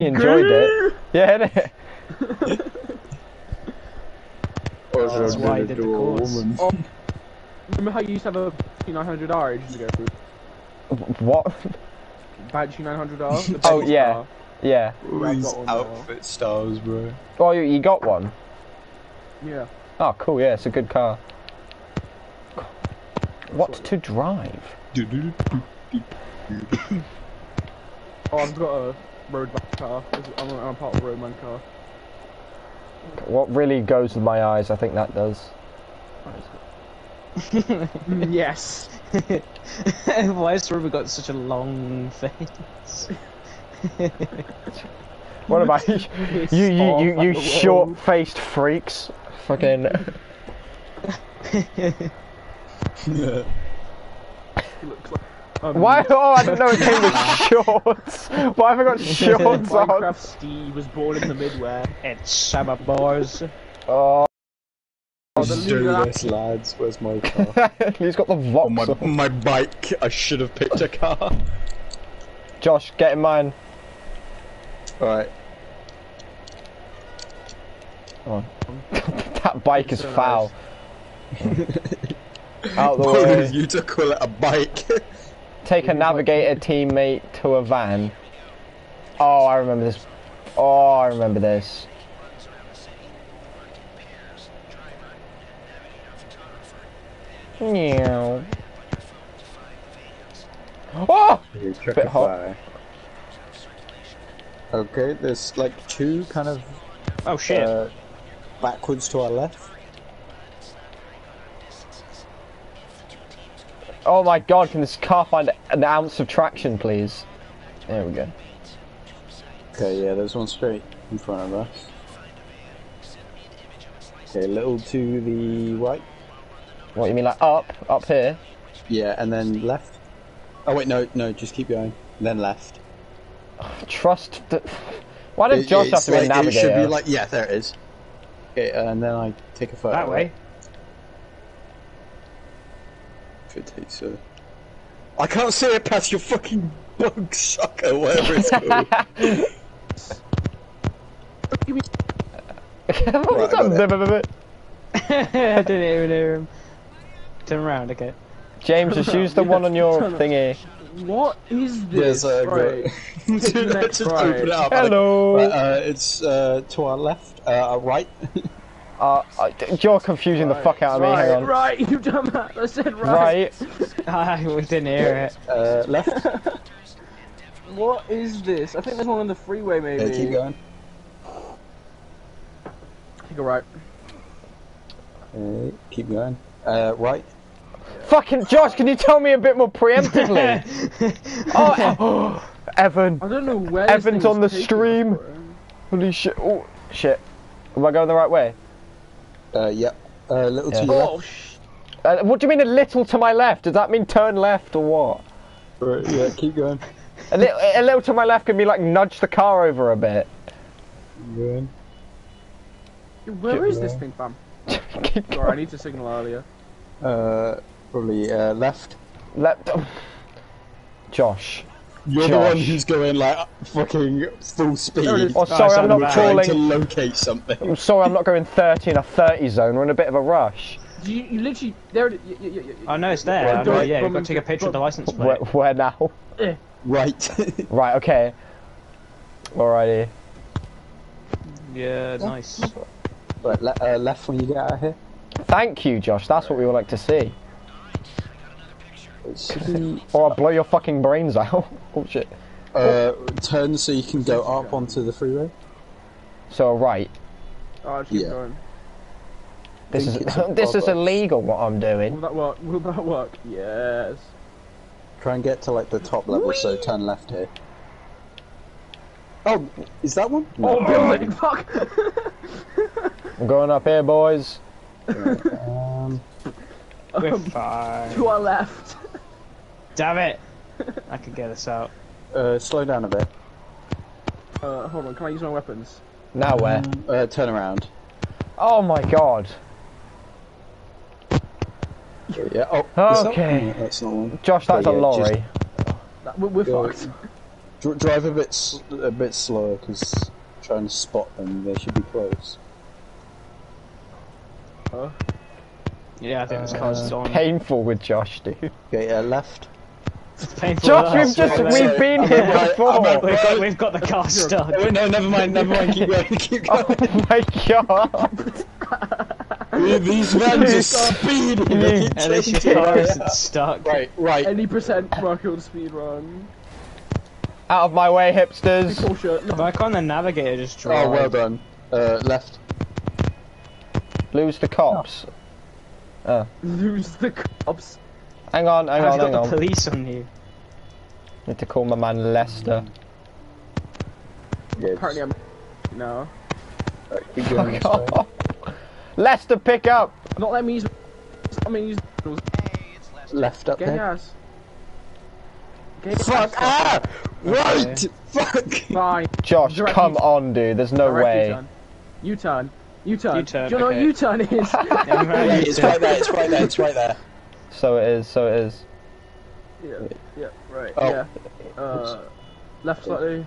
enjoyed it. Yeah, innit? Oh, that's why I did the course. Oh, Remember how you used to have a 900R ages ago? Fruit? What? Banshee 900R? Oh, yeah. car. Yeah. I've these got one now. outfit styles, bro. Oh, you, you got one? Yeah. Oh, cool, yeah, it's a good car. What to drive? Oh, I've got a roadman car. I'm, a- I'm part of a roadman car. What really goes with my eyes, I think that does. Yes. Why has Ruben got such a long face? What about you? You, you, you, you short-faced freaks. Fucking. He looks like- um, Why? Oh, I didn't know it came with shorts. Why have I got shorts on? Minecraft Steve was born in the Midwest. it's summer boys. Oh, Oh, do this, lads. Where's my car? he's got the oh, Vox. my, on. my bike. I should have picked a car. Josh, get in mine. Alright. That bike is nice. foul. Out the way. you to call it a bike? Take a navigator teammate to a van. Oh, I remember this. Oh, I remember this. Meow. Oh! Bit hot. Okay, there's like two kind of Oh shit. uh, backwards to our left. Oh my god, can this car find an ounce of traction, please? There we go. Okay, yeah, there's one straight in front of us. Okay, a little to the right. What, you mean like up? Up here? Yeah, and then left. Oh wait, no, no, just keep going. Then left. Trust the... Why did It- Josh have it's to be a like- navigator? It should be like, yeah, there it is. Okay, and then I take a photo. that way. If it takes a... I can't see it past your fucking bug sucker, whatever it's called. What's I got up? I didn't even hear him. Turn around, okay. James, just use the one on your Turn up. thingy. What is this? Yes, I right. Dude, just right. open it up. Hello. Right, uh, it's uh, to our left, uh, our right. Uh, uh, you're confusing the fuck out of me. right, Hang on. right, you've done that. I said right. Right. We didn't hear it. Uh, left. What is this? I think there's one on the freeway, maybe. Yeah, keep going. Take a right. Uh, keep going. Uh, right. Fucking Josh, can you tell me a bit more preemptively? oh, Evan. I don't know where. Evan's on the stream. Holy shit. Oh, shit. Am I going the right way? Uh, yep. A little Yeah. to your Oh, left. sh- Uh, what do you mean a little to my left? Does that mean turn left or what? Right, yeah, keep going. A, li- a little to my left can be like nudge the car over a bit. Keep going. where is this thing, fam? Keep Sorry, I need to signal earlier. Uh, probably uh, left. Left. Josh. You're the one who's going like fucking full speed. There it is. Oh, sorry, it's I'm on not the trying calling. to locate something. I'm sorry, I'm not going 30 in a 30 zone. We're in a bit of a rush. You, you literally there. It, y- y- y- y- Oh it's there. Well, I mean, yeah, you've got to take a picture of the license plate. where now? Right. Right, okay. Alrighty. Yeah, nice. right, le- uh, left when you get out of here. Thank you, Josh. That's what we would like to see. It should be, Or I'll blow your fucking brains out. oh shit. uh, turn so you can go up onto the freeway. So right. Oh, just keep Yeah. going. This Think is it's a this is bother. illegal what I'm doing. Will doing. that work? Will that work? Yes. Try and get to like the top level, so turn left here. Oh, is that one? Oh, building! Fuck! I'm going up here, boys. Um, We're fine. to our left. Damn it! I could get us out. uh, slow down a bit. Uh, hold on, can I use my weapons? Now where? Uh, turn around. Oh my god. Yeah. Oh. is that- Okay. that's not one. Josh, that's Yeah, a yeah, lorry. That, we're we're Go. fucked. Dr- drive a bit s- a bit slower because trying to spot them. They should be close. Huh? Yeah, I think this car's on. Painful with Josh, dude. Okay, uh, left. Painful Josh, we've just we've been I'm here right, I'm before. right. We've got, we've got the car stuck. Oh, no, never mind, never mind. Keep going, keep going. Oh my god! These vans are speeding. They keep At least car isn't stuck. Right, right. Any percent Markfield speed run. Out of my way, hipsters. Cool shirt. No, Back on the navigator, just drive. Oh, well done. Uh, left. Lose the cops. lose the cops. Hang on, hang I've on, got hang the on. police on you. Need to call my man Lester. Yeah, Apparently I'm. No. right, keep going this way. Lester, pick up! Not let me use. I mean, use. Left up Get there. gas. Get Fuck! gas. Ah! Right! Fuck! Fine. Josh, Direct come U-turn. on, dude. There's no Direct way. U-turn. U-turn. U-turn. U-turn, Do you know okay. what U-turn is? Yeah, I'm right, it's right there, it's right there, it's right there. So it is, so it is. yeah. Yeah. Right. Oh. Yeah. Uh, left slightly.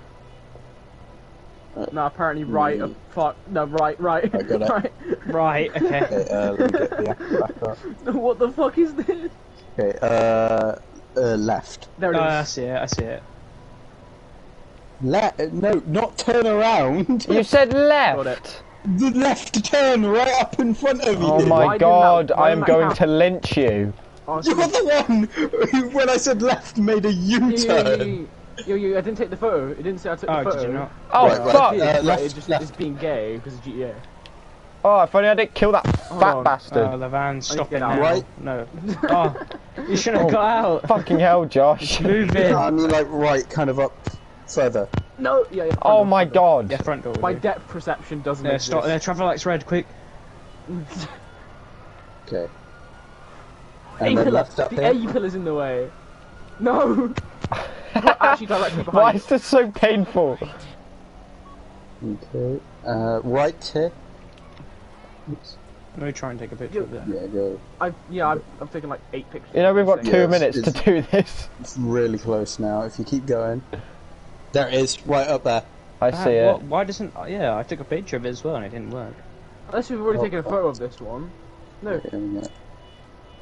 Uh, No, apparently right. Uh, mm. fuck. No, right. Right. I got it. right. Right, okay. Okay, uh, let me get the back up. what the fuck is this? Okay, uh, uh, left. There Oh, it I is. see it, I see it. Le- no, not turn around. You said Got left! it. The left turn right up in front of you. Oh my didn't god, that- I am going happen? to lynch you. Oh, You're the one who, when I said left, made a U-turn. yeah, yeah, yeah, I didn't take the photo. It didn't say I took Oh, the photo. Oh, did you not? Oh, Right, right. fuck! It, Uh, but left, it just left. it's being gay because of GTA. Oh, if only I didn't kill that fat on. bastard. Oh, the van's stopping now. Right. No. Oh, you shouldn't have Oh. got out. Fucking hell, Josh. Move in. I mean, like right, kind of up further. No, yeah, yeah. front Oh door, my front door. god. Yeah, front door. My depth perception doesn't Yeah, exist. stop there. Traffic lights red, quick. Okay. A And then pillar. left up The here. A pillar's in the way. No. Actually directly behind. Why is this so painful? Okay. Uh, right here. Oops. Let me try and take a picture of that. Yeah, go. I've, yeah, I'm, I'm taking like eight pictures. You know, we've got two this Yes, minutes to do this. It's really close now. If you keep going. There it is, right up there. I Ah, see it. what- Why doesn't? oh, Yeah, I took a picture of it as well and it didn't work. Unless we've already Oh, taken a photo of this one. No.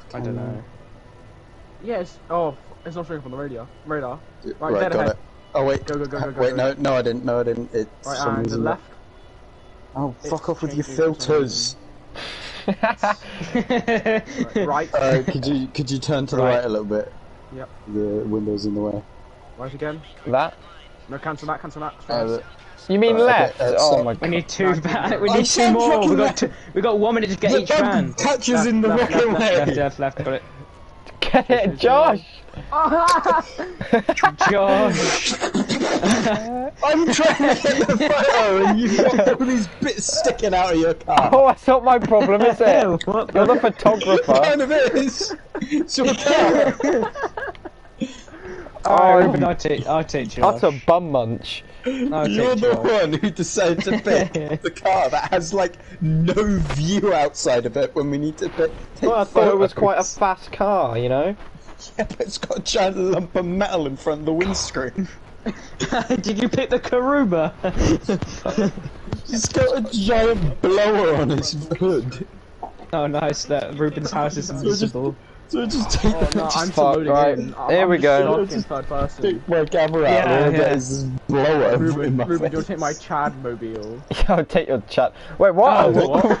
Okay, hang on. I don't know. Yes. Oh, it's not showing up on the radio. Radar. Right, Right, dead got ahead. it. Oh wait. Go, go, go, go, go, Wait, go. no, no, I didn't. No, I didn't. It's Right, some and the reason- left. Oh, It's fuck off with your changing for some filters. Right. Uh, could you could you turn to the Right. right a little bit? Yep. The window's in the way. Right again. that? No, cancel that. Cancel that. Uh, the- You mean Uh, okay, left? uh, oh so- my we god. need two. ba- we I need two more. We fucking got two, we got one minute to get the each bug van. catches in the Left, fucking left, way. Left, left, left. Got it. Get it, Josh! Josh. I'm trying to get the photo, and you've got all these bits sticking out of your car. Oh, that's not my problem, is it? what You're the It photographer. kind of is. It's your car. Oh, Oh, I'll take. I'll take Josh. That's a bum munch. I'll You're take the Josh. one who decided to pick the car that has like no view outside of it when we need to pick. Take Well, I thought it was quite a fast car, you know? Yeah, but it's got a giant lump of metal in front of the windscreen. Did you pick the Karuba? It's got a giant blower on its hood. oh, nice. That Ruben's house is invisible. So I just take, Oh no, just I'm fuck, loading right. in. I'm, Here I'm we go. stuck in take my camera out Yeah, and all yeah. there is this blower Ruben, in my Ruben, face. do you take my Chad mobile? Yeah, I'll take your chat. Wait, what? Oh, what?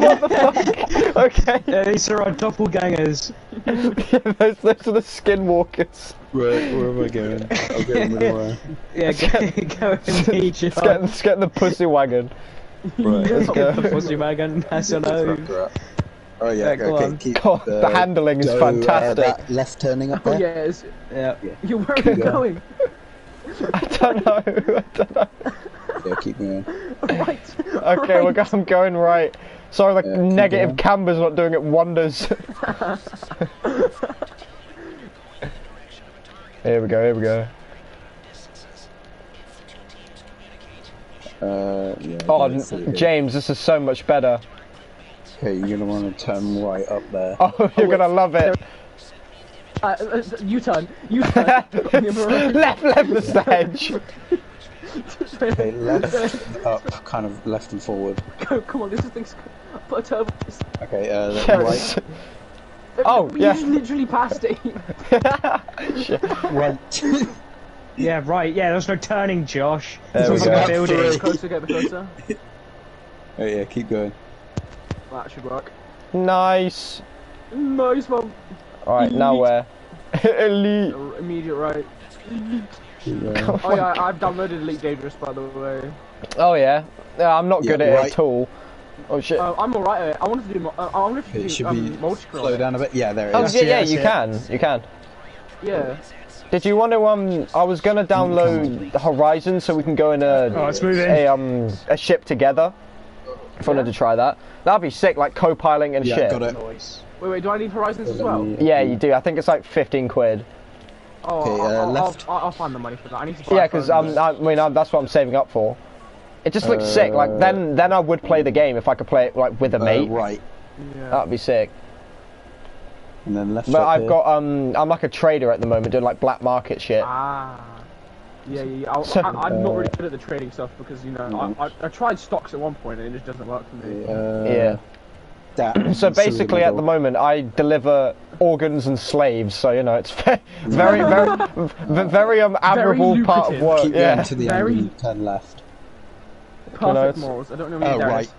what the fuck? Okay. Yeah, these are our doppelgangers. yeah, those, those are the skinwalkers. Right, where am I going? I'll go anywhere. Yeah, go, go and meet Josh. Let's get, let's get in the pussy wagon. Right, Let's go. The Fuzzy wagon. That's Get the hello. trucker up. Oh yeah, Yeah, go okay, on. keep God, the handling is fantastic. Uh, left turning up Oh there. yeah, it's, Yeah. you where are you Yeah. going? I don't know. I don't know. Yeah, keep going. right. Okay, we're go- I'm going right. Sorry, the Yeah, negative going. camber's not doing it wonders. here we go, here we go. Uh, yeah, Oh, that's n- really good. James, this is so much better. Okay, you're gonna want to turn right up there. Oh, you're wait. gonna love it. Uh, uh, U-turn. U-turn. left, left the stage. Okay, left, up, kind of left and forward. Go, come on, this is things. Put a turbo. Okay, uh, Yes. right, Oh, you yeah. just literally passed it. Shit. right. Yeah, right. Yeah, there's no turning, Josh. There This we was go. a building. closer, get closer. oh yeah, keep going. That should work. Nice. Nice one. Alright, now where? Elite. Immediate right. Keep going. Oh yeah, I've downloaded Elite Dangerous by the way. Oh yeah. Yeah, I'm not Yeah, good at it at all. Oh shit. Uh, I'm alright at it. I wanted to do. mo- Uh, I wonder if you It do should um, be multi-scroll. slow down a bit. Yeah, there it Oh is. yeah, yeah, you it. can. You can. Yeah. Did you want to um? I was gonna download Horizon so we can go in a Oh, a um a ship together. If I wanted to try that, that'd be sick. Like co-piloting and Yeah, shit. got it. Noise. Wait, wait. Do I need Horizons as well? Yeah, you do. I think it's like 15 quid. Oh, Okay, I'll, uh, I'll, left. I'll, I'll find the money for that. I need to. Buy Yeah, because um, I mean uh, that's what I'm saving up for. It just looks sick. Like then, then I would play the game if I could play it like with a Uh, mate. right, Yeah. That'd be sick. and then left. But I've here. got um, I'm like a trader at the moment doing like black market shit. Ah. Yeah, yeah. yeah. I'll, So- I, I'm not Uh, really good at the trading stuff because you know. I, I, I tried stocks at one point and it just doesn't work for me. Uh, Yeah. that- So basically, at the moment, I deliver organs and slaves. So you know, it's very, very, very, very um admirable part of lucrative. work. Keep Yeah, going to the Very- end turn left. Perfect You know, it's- morals. I don't know Oh, where there right. is.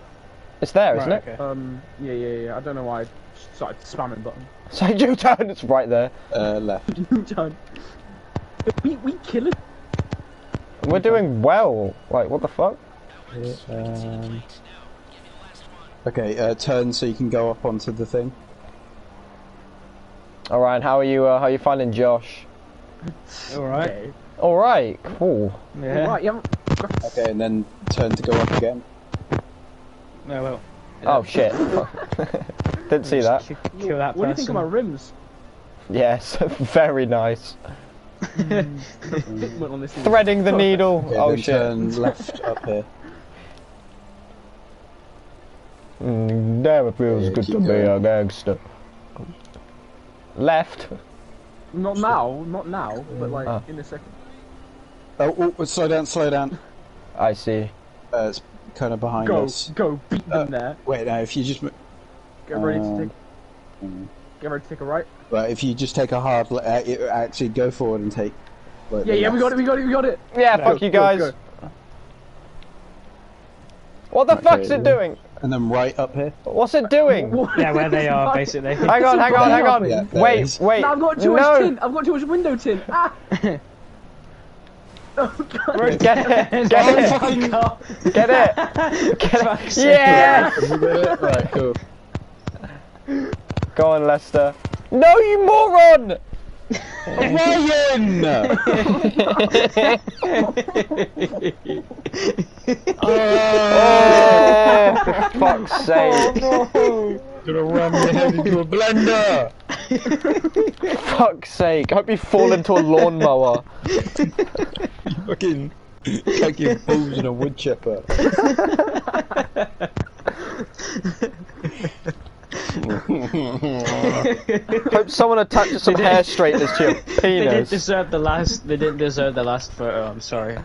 it's there, isn't Right, it? okay. Um. Yeah, yeah, yeah. I don't know why I started spamming button. So you turn, it's right there. Uh, left. John. We we kill it. We're doing well. Like, what the fuck? Um, okay, uh, turn so you can go up onto the thing. All right, how are you? Uh, how are you finding Josh? All right. Okay. All right, cool. Yeah. Right. You haven't. Okay, and then turn to go up again. No, well. Oh shit! Didn't see that. Kill, kill that What do you think of my rims? Yes, very nice. Went on this. Threading the needle. Okay, oh shit. turn left up here. Mm, it feels Yeah, good keep to be a gangster. Left. Not now, not now, but like Ah. in a second. Oh, oh, slow down, slow down. I see. Uh, it's kind of behind Go, us. go, go, beat them there. Wait, no, if you just, Get ready to Um, take. mm. Get ready to take a right. right, if you just take a hard, le- uh, actually go forward and take. like, Yeah, the yeah, we got it, we got it, we got it. Yeah, No, fuck you guys. go. What the Okay. fuck's it doing? And then right up here. What's it doing? Yeah, where they are, basically. Hang on, hang on, hang on. Yeah, wait, is. wait. No, I've got too no. much tin. I've got too much window tin. Ah. oh god. Get it, get it, get it, get it. Yeah. Have you got it? Right, cool. Go on, Lester. No, you moron! Ryan! Oh, for fuck's sake! Gonna ram your head into a blender! Fuck's sake! I hope you fall into a lawnmower. you Fucking kicking balls in a wood chipper. Hope someone attaches some hair straighteners to your penis. They didn't deserve the last. They didn't deserve the last photo. I'm sorry.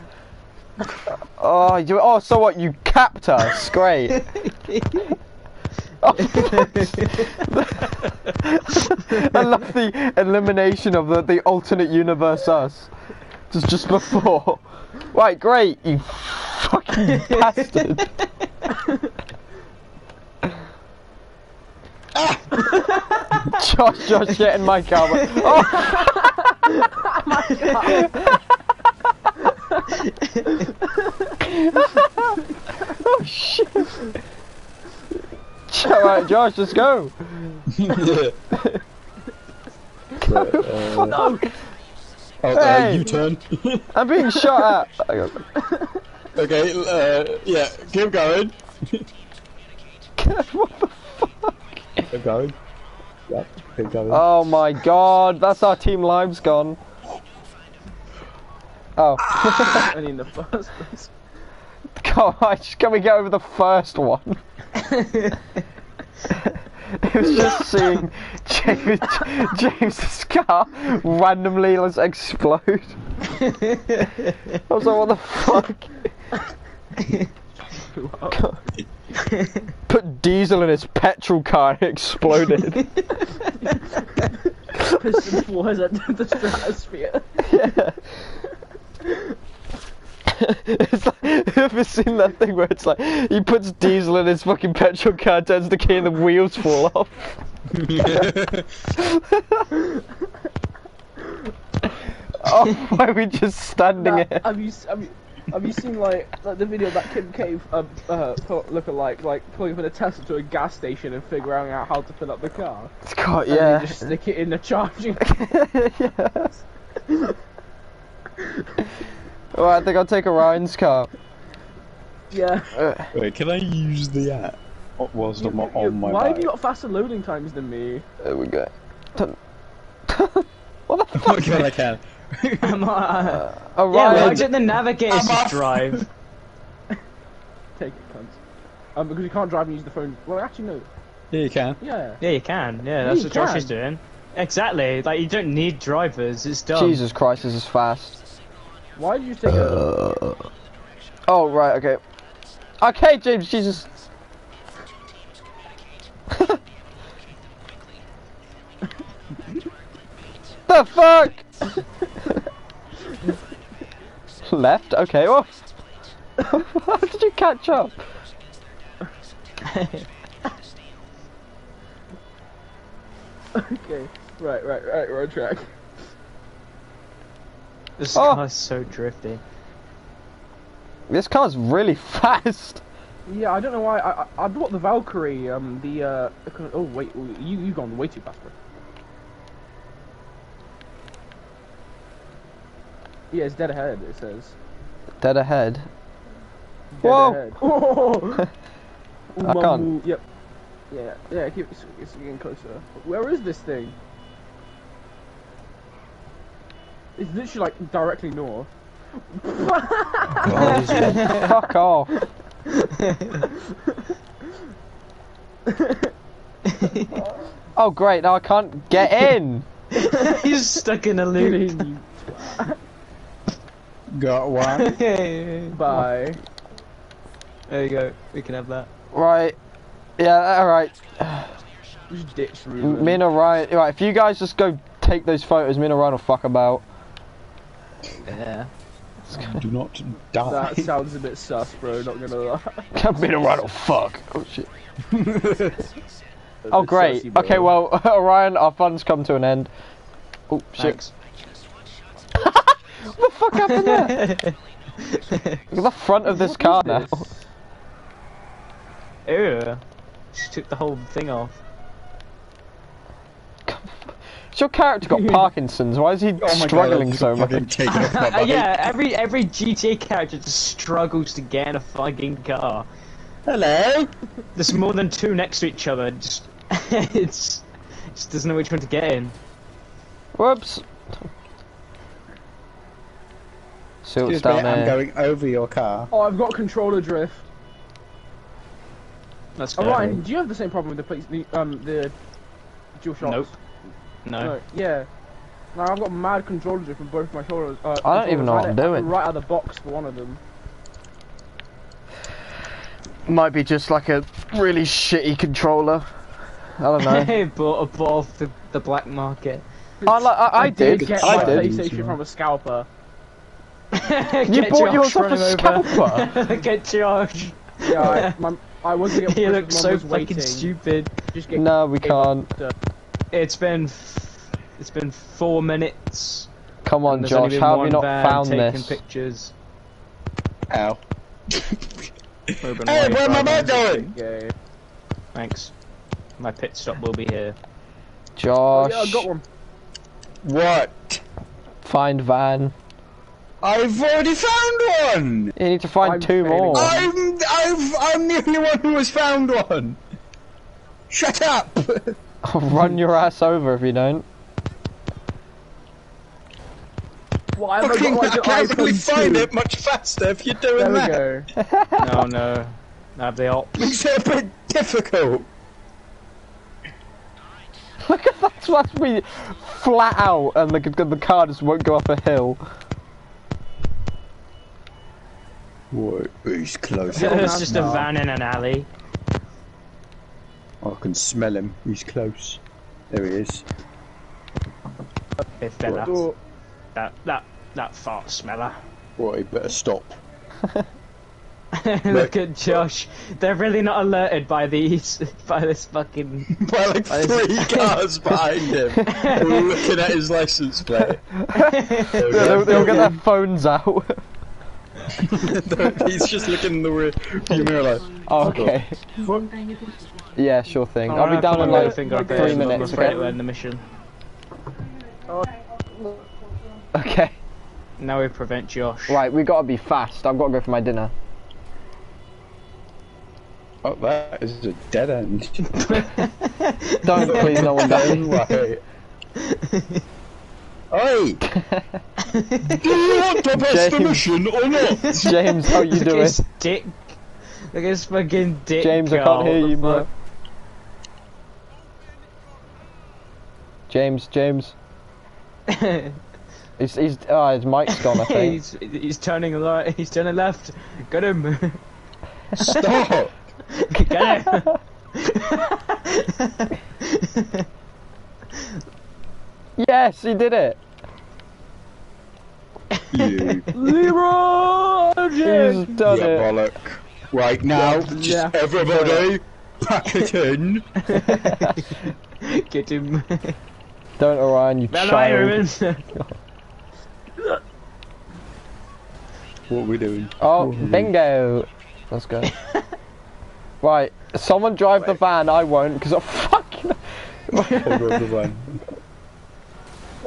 Oh, you. Oh, so what? You capped us. Great. Oh, I love the elimination of the, the alternate universe us. Just just before. Right, great, you fucking bastard. Josh, Josh, get in my car. Oh, oh shit. Alright, Josh, let's go. yeah. Right, uh, No. oh, uh, Hey. U turn. I'm being shot at. Okay, uh, yeah, keep going. what the Keep going. Yep, keep going. Oh my god, that's our team lives gone. Oh, I mean the first place. come on, just can we get over the first one? It was just seeing James, James's car randomly just explode. I was like, what the fuck? Put diesel in his petrol car and it exploded. Piston flies into the stratosphere. yeah. it's like, have you ever seen that thing where it's like he puts diesel in his fucking petrol car, turns the key, and the wheels fall off? oh, why are we just standing That- here? have you have you have you seen like like the video of that Kim Cave um, uh, look alike like pulling up in a Tesla to a gas station and figuring out how to fill up the car? It's got, And yeah. then just stick it in the charging. yeah. Well, I think I'll take a Orion's car. yeah. Uh, Wait, can I use the app? What was You- on you- on my why bike? have you got faster loading times than me? there we go. what the fuck? What can I can? I'm, uh, yeah, Orion. why didn't the navigators just drive? Take it, cunt. Um, because you can't drive and use the phone. Well, actually, no. Yeah, you can. Yeah. Yeah, you can. Yeah, that's you what Josh is doing. Exactly. Like you don't need drivers. It's done. Jesus Christ, this is fast. Why did you take it? Oh, right, okay. Okay, James, Jesus. the fuck? Left? Okay, well. How did you catch up? Okay. Right, right, right. We're on track. This Oh. car's so drifty. This car's really fast. Yeah, I don't know why. I I, I bought the Valkyrie. Um, the uh. Oh wait, you you've gone way too fast, bro. Yeah, it's dead ahead. It says. Dead ahead. Dead Whoa. ahead. Oh. I can't- Yep. Yeah, yeah. Keep it's, it's getting closer. Where is this thing? It's literally like directly north. Fuck off. Oh, great, now I can't get in. He's stuck in a Get loop. In, Got one. Bye. there you go. We can have that. Right. Yeah, alright. Just ditch Ruben. Me and Orion. Right, if you guys just go take those photos, me and Orion will fuck about. Yeah. Do not die. That sounds a bit sus, bro. Not gonna lie. me and Orion will fuck. Oh shit. Oh great. sussy. Okay, well, Orion, our fun's come to an end. Oh shit. Thanks. What the fuck happened there? Look at the front of this What car is now. this? Ew. She took the whole thing off. Has your character got Parkinson's? Why is he Oh struggling God, so much? fucking off my bike. yeah, every every GTA character just struggles to get in a fucking car. Hello. There's more than two next to each other. Just it's just doesn't know which one to get in. Whoops. See what's Excuse me, down I'm there. going over your car. Oh, I've got controller drift. That's Oh, fair. Ryan, do you have the same problem with the place, the, um, the dual shocks? Nope. No. No, yeah. No, I've got mad controller drift from both my shoulders. Uh, I don't even know controllers. what I'm it doing. Right out of the box for one of them. Might be just like a really shitty controller. I don't know. bought a ball off the, the black market. I, like, I, I did. get I my did. PlayStation from a scalper. You bought yours off a scalper. Get Josh. Yeah, I, my, I wasn't getting He looks mum so fucking waiting. stupid. Just get No, we can't. It's been f- it's been four minutes. Come on, and there's only Josh. How have one you not found taking this? pictures. Ow. Hey, why where my driving? going? Okay. Thanks. My pit stop will be here. Oh, Josh, yeah, I got one. What? find van. I've already found one. You need to find I'm two more. I'm I've I'm the only one who has found one. Shut up. I'll run your ass over if you don't. Why have I Fucking, got like I an can't really iPhone find it much faster if you're doing There we that. go. No, no. Have the op. Makes it a bit difficult. Look at that, that's me flat out and the, the car just won't go up a hill. What? He's close. It's just a van in an alley. I can smell him. He's close. There he is. If fella. Door. That that that fart smeller. What? He better stop. Look at Josh. They're really not alerted by these by this fucking By like three cars behind him, looking at his license plate. They'll, they'll get their phones out. He's just looking in the rear view mirror like, Oh, okay. Yeah, sure thing. I'll be down in like three minutes, Afraid to okay? end the mission. Okay. Now we prevent Josh. Right, we gotta be fast. I've gotta go for my dinner. oh, that is a dead end. Don't please, no one die. Right. Oi! Do you want to pass the James. mission or not? James, how you Look at doing? his dick. Look at his fucking dick. James, I can't hear you, the bro. James, James. He's, he's, oh, his mic's gone, I think. he's he's turning right. He's turning left. Get him. Stop! Get him. Yes, he did it. You. Leroy He's James. done yeah, it. bollock. Right now, just Yeah. everybody, pack it in. Get him. Don't Orion, you Man, child. Iron. What are we doing? Oh, bingo. Let's go. right, someone drive the van. I won't, because I fucking.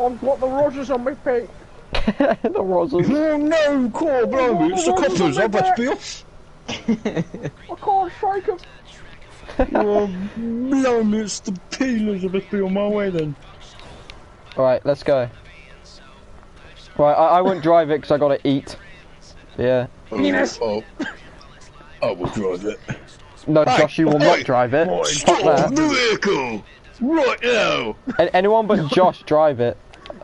I've got the Rogers on my feet. the Rogers. Oh no, core blimey, it's the coppers, I better be off. I can't shake him. Oh, blimey, it's the peelers, I better be on my way then. Alright, let's go. Right, I, I won't drive it because I gotta eat. Yeah. Penis. Oh, oh, I will drive it. No, Hey, Josh, you will hey, not drive it. Stop Stop that. the vehicle! Right now! A- anyone but Josh drive it.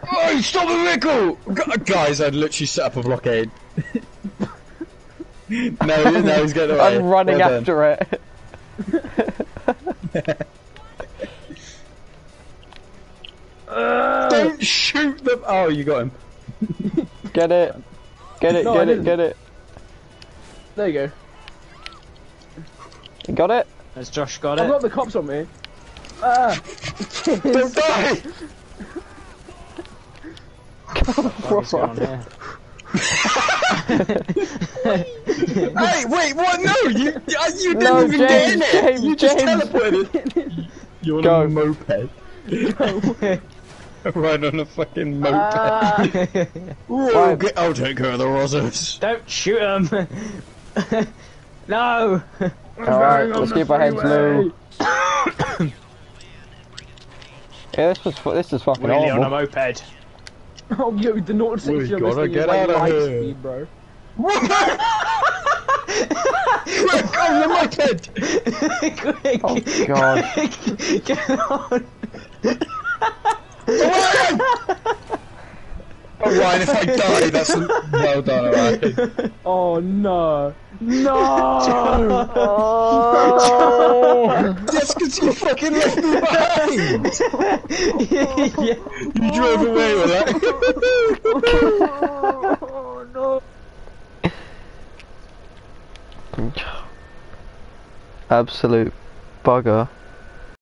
Hey, stop the vehicle! Gu- Guys, I'd literally set up a blockade. no, no, he's getting away. I'm running Well done. after it. Don't shoot them! Oh, you got him. Get it. Get it, No, I get it, didn't. get it. There you go. You got it? Has Josh got it? I've got the cops on me. Ah. Don't die! hey, wait, what? No, you, uh, you didn't No, even get in James, it! James, you just James. teleported! You're on Go. a moped. right on a fucking moped. Ah. Ooh, get- I'll take care of the Rosas. Don't shoot him. no. Alright, let's keep our heads low. Yeah, this was this is fucking Really on a moped. Oh, yo, the naught We section of gotta this thing get is like out of light here. speed, bro. Quick, on the moped! Quick. Oh god. Get on. Alright, if I die, that's a, well done, alright. Oh no. No! Oh. That's because you fucking left me behind! yeah. You drove away with that. oh no. Absolute bugger.